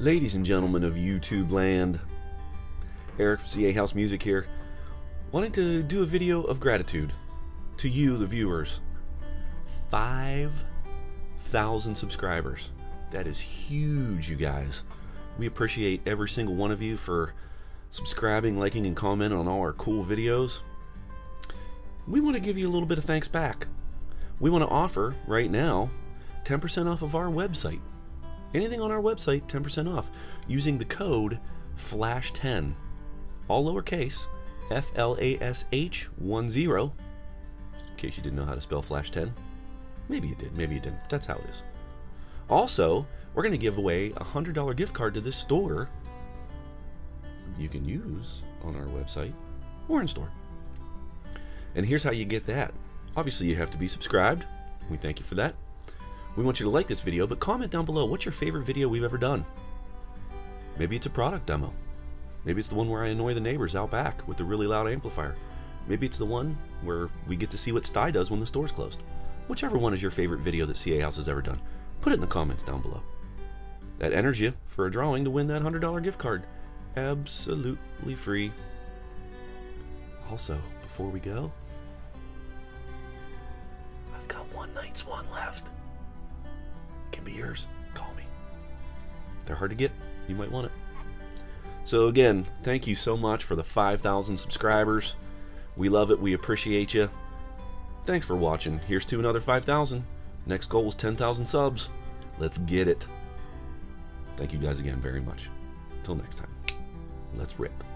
Ladies and gentlemen of YouTube land, Eric from CA House Music here, wanting to do a video of gratitude to you, the viewers. 5,000 subscribers. That is huge, you guys. We appreciate every single one of you for subscribing, liking, and commenting on all our cool videos. We want to give you a little bit of thanks back. We want to offer, right now, 10% off of our website anything on our website 10% off using the code FLASH10 all lowercase F L A S H 10 in case you didn't know how to spell flash 10 maybe you did maybe you didn't that's how it is. Also we're going to give away a hundred dollar gift card to this store you can use on our website or in store. And here's how you get that. Obviously you have to be subscribed. We thank you for that we want you to like this video, but comment down below what's your favorite video we've ever done. Maybe it's a product demo. Maybe it's the one where I annoy the neighbors out back with the really loud amplifier. Maybe it's the one where we get to see what Sty does when the store's closed. Whichever one is your favorite video that CA House has ever done, put it in the comments down below. That enters you for a drawing to win that $100 gift card. Absolutely free. Also, before we go, I've got one Nightswan left can be yours. Call me. They're hard to get. You might want it. So again, thank you so much for the 5,000 subscribers. We love it. We appreciate you. Thanks for watching. Here's to another 5,000. Next goal is 10,000 subs. Let's get it. Thank you guys again very much. Until next time, let's rip.